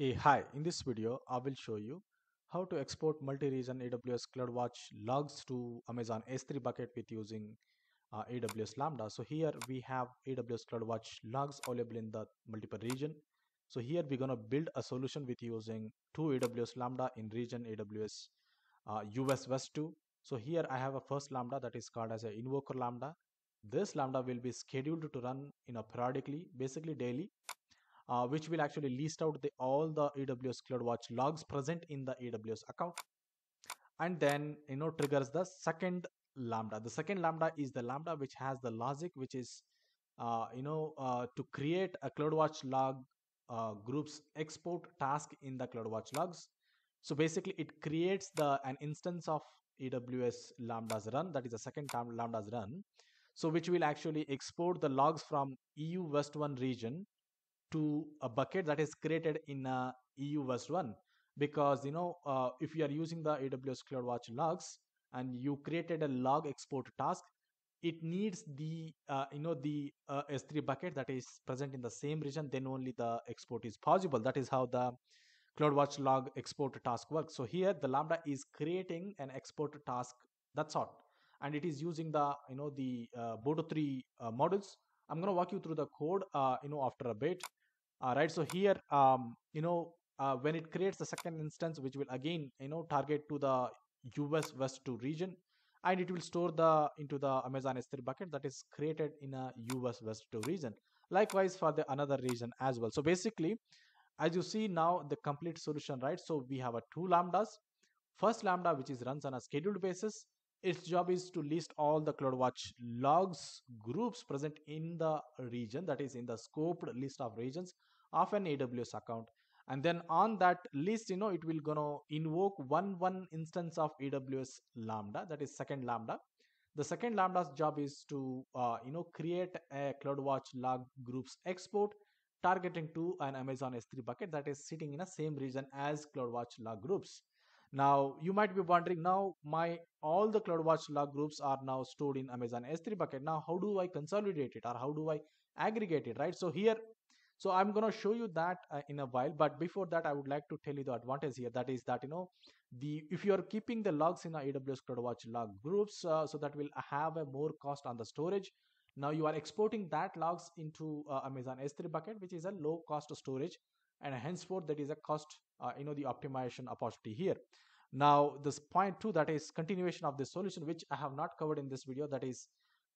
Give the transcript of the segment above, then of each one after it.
Hey, hi. In this video, I will show you how to export multi-region AWS CloudWatch logs to Amazon S3 bucket with using uh, AWS Lambda. So here we have AWS CloudWatch logs available in the multiple region. So here we're going to build a solution with using two AWS Lambda in region AWS uh, US West 2. So here I have a first Lambda that is called as a invoker Lambda. This Lambda will be scheduled to run you know periodically, basically daily uh, which will actually list out the, all the AWS CloudWatch logs present in the AWS account. And then, you know, triggers the second Lambda. The second Lambda is the Lambda which has the logic, which is, uh, you know, uh, to create a CloudWatch log uh, groups export task in the CloudWatch logs. So basically it creates the an instance of AWS Lambdas run. That is the second Lambdas run. So which will actually export the logs from EU West 1 region to a bucket that is created in a EU West 1 because you know uh, if you are using the AWS CloudWatch logs and you created a log export task it needs the uh, you know the uh, S3 bucket that is present in the same region then only the export is possible. That is how the CloudWatch log export task works. So here the lambda is creating an export task that's all. And it is using the you know the uh, Boto 3 uh, models. I'm to walk you through the code uh, you know after a bit uh, right so here um, you know uh, when it creates the second instance which will again you know target to the us west 2 region and it will store the into the amazon s3 bucket that is created in a us west 2 region. Likewise for the another region as well. So basically as you see now the complete solution right? So we have a two lambdas. First lambda which is runs on a scheduled basis its job is to list all the CloudWatch logs groups present in the region that is in the scoped list of regions of an AWS account. And then on that list, you know, it will gonna invoke one one instance of AWS Lambda, that is second Lambda. The second Lambda's job is to, uh, you know, create a CloudWatch log groups export targeting to an Amazon S3 bucket that is sitting in the same region as CloudWatch log groups. Now you might be wondering now my all the CloudWatch log groups are now stored in Amazon S3 bucket. Now how do I consolidate it or how do I aggregate it, right? So here, so I'm going to show you that uh, in a while. But before that, I would like to tell you the advantage here. That is that, you know, the if you are keeping the logs in AWS CloudWatch log groups, uh, so that will have a more cost on the storage. Now you are exporting that logs into uh, Amazon S3 bucket, which is a low cost storage and henceforth that is a cost uh, you know the optimization opportunity here. Now this point two that is continuation of the solution which i have not covered in this video that is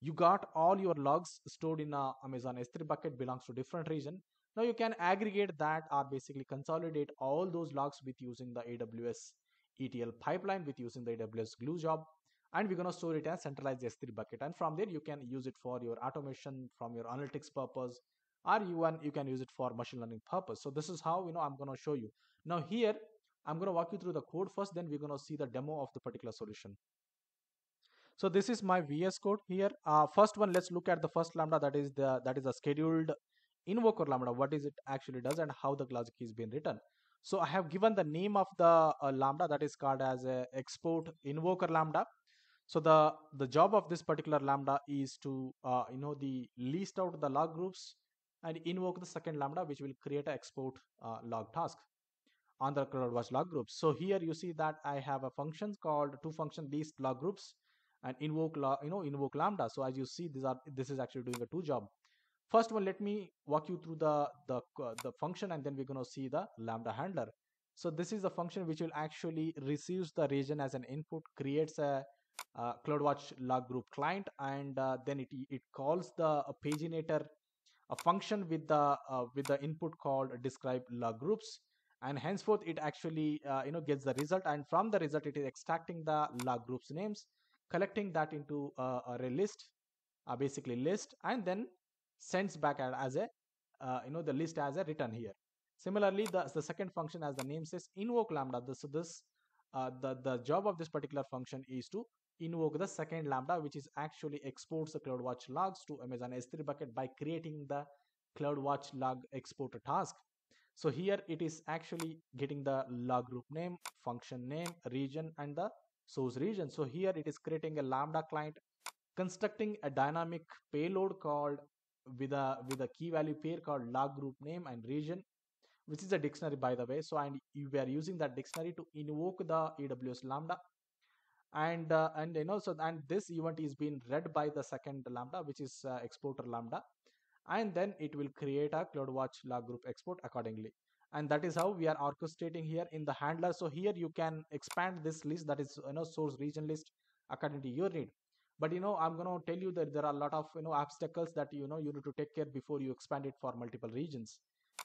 you got all your logs stored in a amazon s3 bucket belongs to different region. Now you can aggregate that or basically consolidate all those logs with using the aws etl pipeline with using the aws glue job and we're going to store it as centralized s3 bucket. And from there you can use it for your automation from your analytics purpose or even you can use it for machine learning purpose. So this is how you know i'm going to show you. Now here i'm going to walk you through the code first then we're going to see the demo of the particular solution. So this is my vs code here. Uh, first one let's look at the first lambda that is the that is a scheduled invoker lambda. What is it actually does and how the logic is being written. So i have given the name of the uh, lambda that is called as a export invoker lambda. So the the job of this particular lambda is to uh, you know the list out the log groups and invoke the second lambda which will create an export uh, log task on the CloudWatch log groups. So here you see that I have a function called two function list log groups and invoke log, you know invoke lambda. So as you see, these are this is actually doing a two job. First one, let me walk you through the the uh, the function and then we're going to see the lambda handler. So this is the function which will actually receives the region as an input, creates a uh, CloudWatch log group client, and uh, then it it calls the paginator a function with the uh, with the input called describe log groups. And henceforth it actually uh, you know gets the result. And from the result it is extracting the log groups names collecting that into a array list uh, basically list and then sends back as a uh, you know the list as a return here. Similarly the, the second function as the name says invoke lambda. This, so this uh, the the job of this particular function is to invoke the second lambda which is actually exports the CloudWatch logs to Amazon S3 bucket by creating the CloudWatch log exporter task. So here it is actually getting the log group name, function name, region and the source region. So here it is creating a lambda client constructing a dynamic payload called with a with a key value pair called log group name and region which is a dictionary by the way so and we are using that dictionary to invoke the aws lambda and uh, and you know so and this event is being read by the second lambda which is uh, exporter lambda and then it will create a CloudWatch log group export accordingly. And that is how we are orchestrating here in the handler. So here you can expand this list that is you know source region list according to your need. But you know I'm going to tell you that there are a lot of you know obstacles that you know you need to take care before you expand it for multiple regions.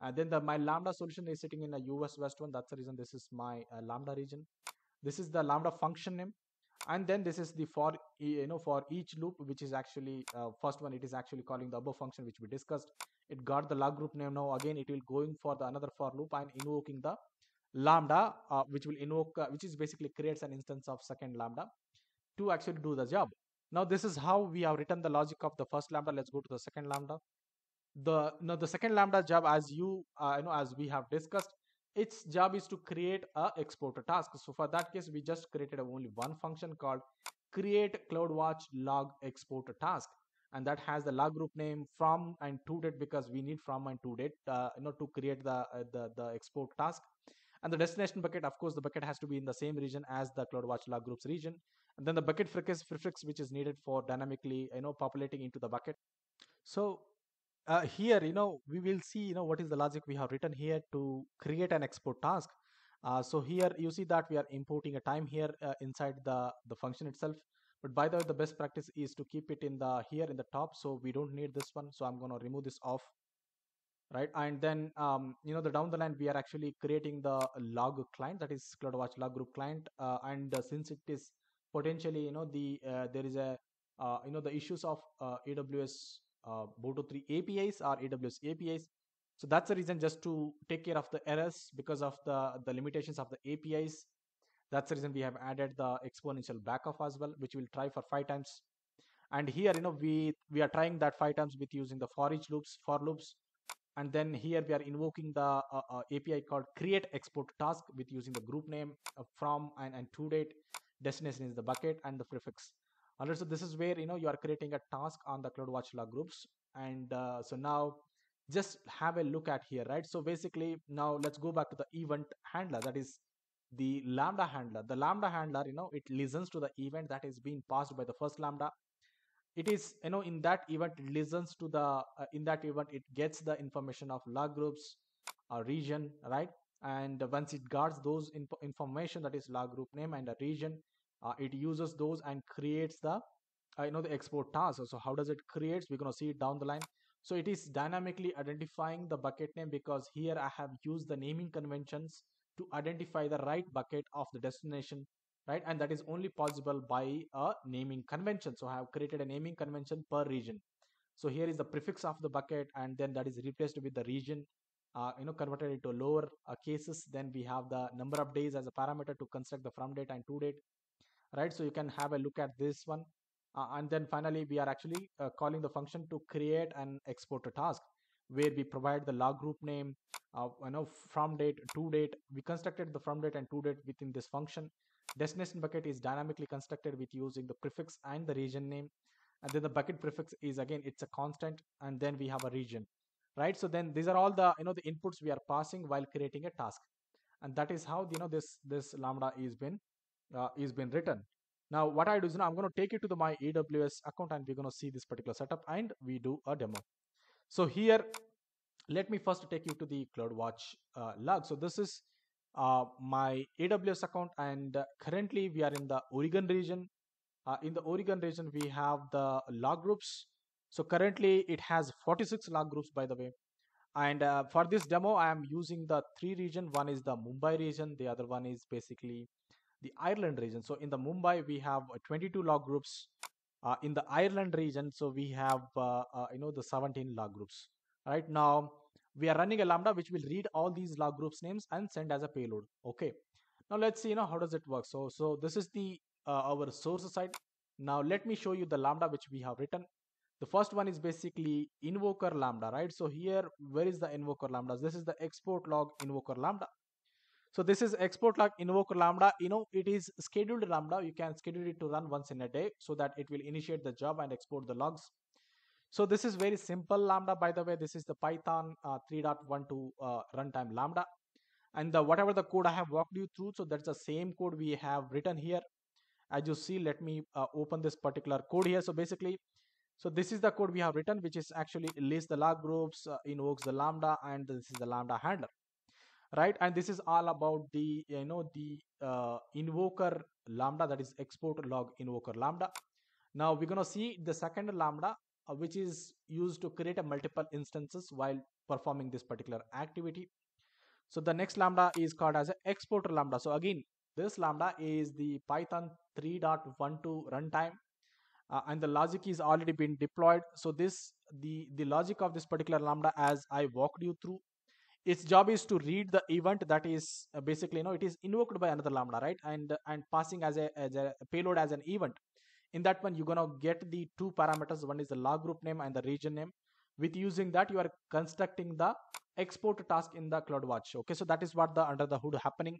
And then the my lambda solution is sitting in a US West one. That's the reason this is my uh, lambda region. This is the lambda function name and then this is the for you know for each loop which is actually uh, first one it is actually calling the above function which we discussed. It got the log group name. Now again it will going for the another for loop and invoking the lambda uh, which will invoke uh, which is basically creates an instance of second lambda to actually do the job. Now this is how we have written the logic of the first lambda. Let's go to the second lambda. The now the second lambda job as you uh, you know as we have discussed its job is to create a exporter task. So for that case we just created only one function called create cloudwatch log exporter task. And that has the log group name from and to date because we need from and to date uh, you know to create the, uh, the the export task. And the destination bucket of course the bucket has to be in the same region as the cloudwatch log groups region. And then the bucket prefix, prefix which is needed for dynamically you know populating into the bucket. So uh, here you know we will see you know what is the logic we have written here to create an export task. Uh, so here you see that we are importing a time here uh, inside the the function itself. But by the way the best practice is to keep it in the here in the top so we don't need this one. So i'm going to remove this off right? And then um, you know the down the line we are actually creating the log client that is cloudwatch log group client. Uh, and uh, since it is potentially you know the uh, there is a you know the issues of aws uh, Boto 3 APIs or AWS APIs. So that's the reason just to take care of the errors because of the, the limitations of the APIs. That's the reason we have added the exponential backup as well, which we'll try for five times. And here, you know, we, we are trying that five times with using the for each loops, for loops. And then here we are invoking the uh, uh, API called create export task with using the group name uh, from and, and to date. Destination is the bucket and the prefix Alright, so this is where you know you are creating a task on the CloudWatch log groups, and uh, so now just have a look at here, right? So basically, now let's go back to the event handler. That is the lambda handler. The lambda handler, you know, it listens to the event that is being passed by the first lambda. It is, you know, in that event, it listens to the uh, in that event, it gets the information of log groups, a region, right? And once it guards those info information, that is log group name and a region, uh, it uses those and creates the uh, you know the export task. So how does it creates? We're going to see it down the line. So it is dynamically identifying the bucket name because here i have used the naming conventions to identify the right bucket of the destination right? And that is only possible by a naming convention. So i have created a naming convention per region. So here is the prefix of the bucket and then that is replaced with the region uh, you know converted into lower uh, cases. Then we have the number of days as a parameter to construct the from date and to date right? So you can have a look at this one. Uh, and then finally we are actually uh, calling the function to create an exporter task where we provide the log group name uh, you know from date to date. We constructed the from date and to date within this function. Destination bucket is dynamically constructed with using the prefix and the region name. And then the bucket prefix is again it's a constant and then we have a region right? So then these are all the you know the inputs we are passing while creating a task. And that is how you know this this lambda is been uh, is been written. Now what I do is now I'm going to take it to the my AWS account and we're going to see this particular setup and we do a demo. So here, let me first take you to the CloudWatch uh, log. So this is uh, my AWS account and uh, currently we are in the Oregon region. Uh, in the Oregon region, we have the log groups. So currently it has 46 log groups by the way. And uh, for this demo, I am using the three region. One is the Mumbai region. The other one is basically the Ireland region. So in the Mumbai, we have uh, 22 log groups. Uh, in the Ireland region, so we have uh, uh, you know the 17 log groups. Right now, we are running a lambda which will read all these log groups names and send as a payload. Okay. Now let's see you know how does it work. So so this is the our source side. Now let me show you the lambda which we have written. The first one is basically invoker lambda, right? So here, where is the invoker lambda? This is the export log invoker lambda. So this is export log invoke lambda. You know, it is scheduled lambda. You can schedule it to run once in a day so that it will initiate the job and export the logs. so this is very simple lambda by the way this is the python uh, 3.12 uh, runtime lambda and the whatever the code i have walked you through so that's the same code we have written here as you see let me uh, open this particular code here so basically so this is the code we have written which is actually lists the log groups uh, invokes the lambda and this is the lambda handler right? And this is all about the you know the uh, invoker lambda that is export log invoker lambda. Now we're going to see the second lambda uh, which is used to create a multiple instances while performing this particular activity. So the next lambda is called as an exporter lambda. So again this lambda is the python 3.12 runtime uh, and the logic is already been deployed. So this the the logic of this particular lambda as i walked you through its job is to read the event that is uh, basically you know it is invoked by another lambda right? And and passing as a, as a payload as an event. In that one you're gonna get the two parameters. One is the log group name and the region name. With using that you are constructing the export task in the CloudWatch okay so that is what the under the hood happening.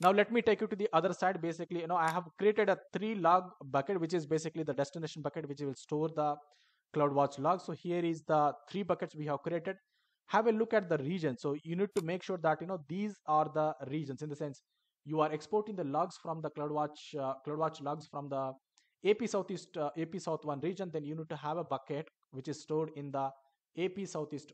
Now let me take you to the other side. Basically you know I have created a three log bucket which is basically the destination bucket which will store the CloudWatch log. So here is the three buckets we have created have a look at the region so you need to make sure that you know these are the regions in the sense you are exporting the logs from the CloudWatch uh, CloudWatch logs from the AP Southeast, uh, AP South 1 region, then you need to have a bucket which is stored in the AP Southeast,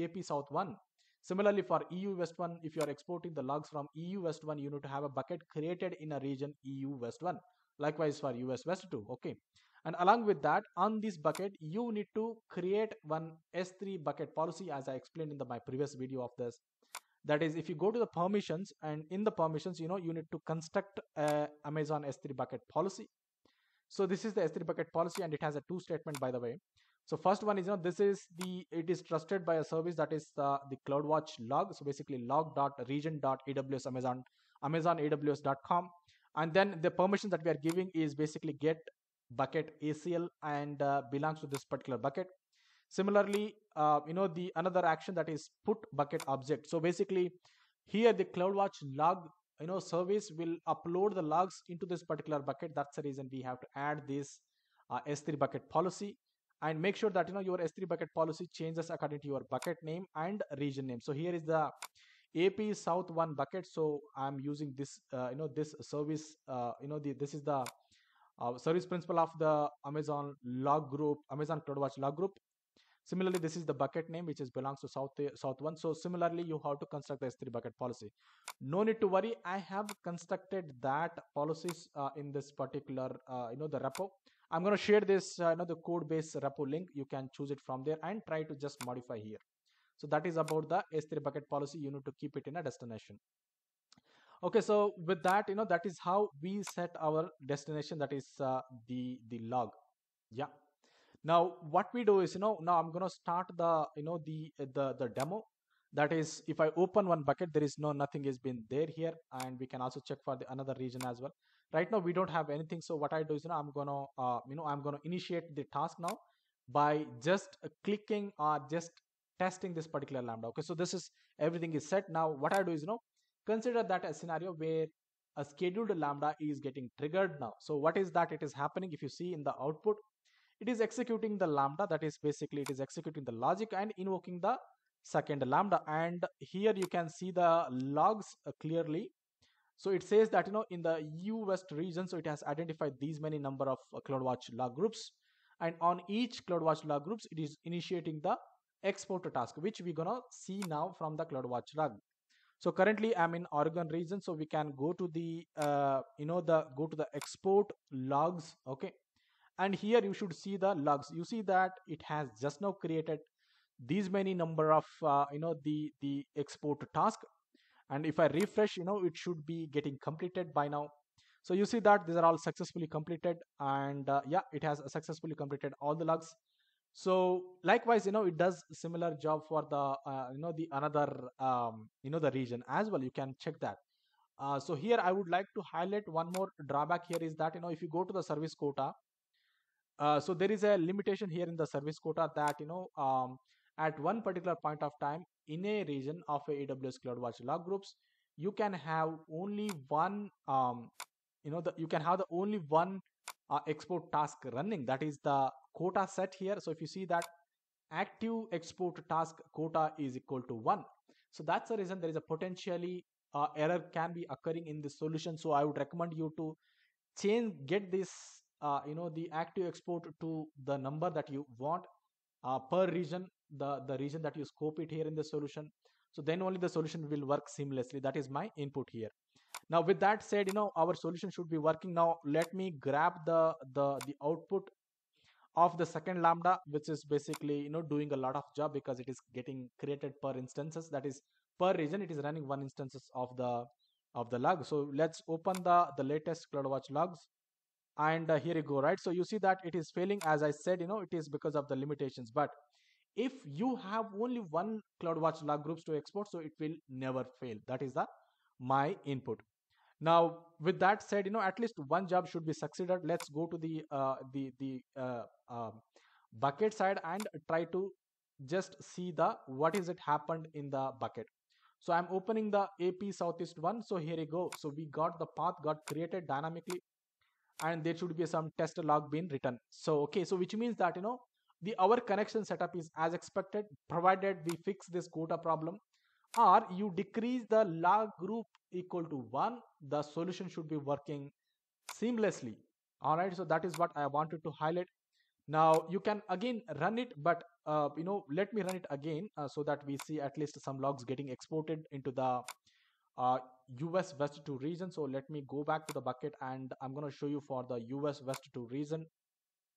AP South 1. Similarly, for EU West 1, if you are exporting the logs from EU West 1, you need to have a bucket created in a region EU West 1. Likewise for US West 2, okay. And along with that, on this bucket, you need to create one S3 bucket policy as I explained in the, my previous video of this. That is, if you go to the permissions and in the permissions, you know, you need to construct Amazon S3 bucket policy so this is the S3 bucket policy and it has a two statement by the way. So first one is, you know, this is the, it is trusted by a service that is uh, the CloudWatch log. So basically log.region.aws Amazon, Amazon AWS.com. And then the permission that we are giving is basically get bucket ACL and uh, belongs to this particular bucket. Similarly, uh, you know, the another action that is put bucket object. So basically here the CloudWatch log you know service will upload the logs into this particular bucket that's the reason we have to add this uh, s3 bucket policy and make sure that you know your s3 bucket policy changes according to your bucket name and region name so here is the ap south one bucket so i'm using this uh, you know this service uh, you know the, this is the uh, service principal of the amazon log group amazon cloudwatch log group Similarly, this is the bucket name which is belongs to South South one. So similarly, you have to construct the S3 bucket policy. No need to worry. I have constructed that policies uh, in this particular uh, you know the repo. I'm going to share this uh, you know the code base repo link. You can choose it from there and try to just modify here. So that is about the S3 bucket policy. You need to keep it in a destination. Okay, so with that, you know that is how we set our destination. That is uh, the the log. Yeah now what we do is you know now i'm going to start the you know the the the demo that is if i open one bucket there is no nothing has been there here and we can also check for the another region as well right now we don't have anything so what i do is you know i'm gonna uh, you know i'm gonna initiate the task now by just clicking or just testing this particular lambda okay so this is everything is set now what i do is you know consider that a scenario where a scheduled lambda is getting triggered now. So what is that? It is happening. If you see in the output it is executing the lambda. That is basically it is executing the logic and invoking the second lambda. And here you can see the logs uh, clearly. So it says that you know in the EU West region so it has identified these many number of uh, CloudWatch log groups. And on each CloudWatch log groups it is initiating the export task which we're gonna see now from the CloudWatch log so currently I'm in Oregon region so we can go to the uh, you know the go to the export logs okay? And here you should see the logs. You see that it has just now created these many number of uh, you know the the export task. And if i refresh you know it should be getting completed by now. So you see that these are all successfully completed and uh, yeah it has successfully completed all the logs so likewise you know it does similar job for the uh, you know the another um, you know the region as well. You can check that. Uh, so here i would like to highlight one more drawback here is that you know if you go to the service quota uh, so there is a limitation here in the service quota that you know um, at one particular point of time in a region of a AWS CloudWatch log groups, you can have only one um, you know the you can have the only one export task running. That is the quota set here. So if you see that active export task quota is equal to 1 so that's the reason there is a potentially uh, error can be occurring in this solution. So i would recommend you to change get this uh, you know the active export to the number that you want uh, per region the the region that you scope it here in the solution. So then only the solution will work seamlessly. That is my input here now with that said you know our solution should be working. Now let me grab the the the output of the second lambda which is basically you know doing a lot of job because it is getting created per instances. That is per region it is running one instances of the of the log. So let's open the the latest CloudWatch logs and uh, here you go right? So you see that it is failing. As i said you know it is because of the limitations. But if you have only one CloudWatch log groups to export so it will never fail. That is the my input now with that said you know at least one job should be succeeded. Let's go to the uh, the the uh, uh, bucket side and try to just see the what is it happened in the bucket. So i'm opening the ap southeast one. So here you go. So we got the path got created dynamically and there should be some test log being written. So okay. So which means that you know the our connection setup is as expected provided we fix this quota problem or you decrease the log group equal to 1 the solution should be working seamlessly all right so that is what i wanted to highlight now you can again run it but uh, you know let me run it again uh, so that we see at least some logs getting exported into the uh, US West 2 region. So let me go back to the bucket and I'm going to show you for the US West 2 region.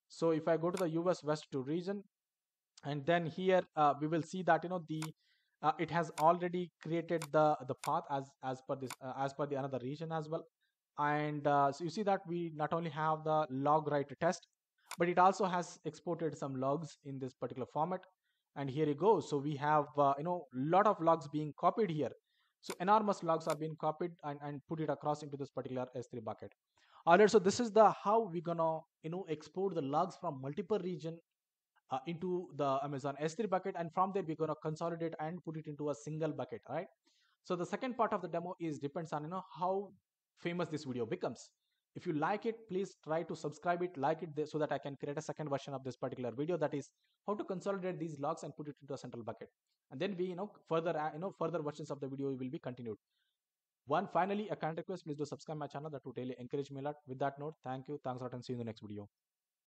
So if I go to the US West 2 region and then here uh, we will see that you know the uh, it has already created the the path as as per this uh, as per the another region as well. And uh, so you see that we not only have the log write test but it also has exported some logs in this particular format. And here you go. So we have uh, you know lot of logs being copied here. So enormous logs are being copied and, and put it across into this particular S3 bucket. Alright, so this is the how we're gonna you know export the logs from multiple region uh, into the Amazon S3 bucket and from there we're gonna consolidate and put it into a single bucket, right? So the second part of the demo is depends on you know how famous this video becomes. If you like it, please try to subscribe it, like it so that I can create a second version of this particular video that is how to consolidate these logs and put it into a central bucket. And then we, you know, further, uh, you know, further versions of the video will be continued. One finally, a kind request, please do subscribe my channel. That would really encourage me a lot. With that note, thank you. Thanks a lot and see you in the next video.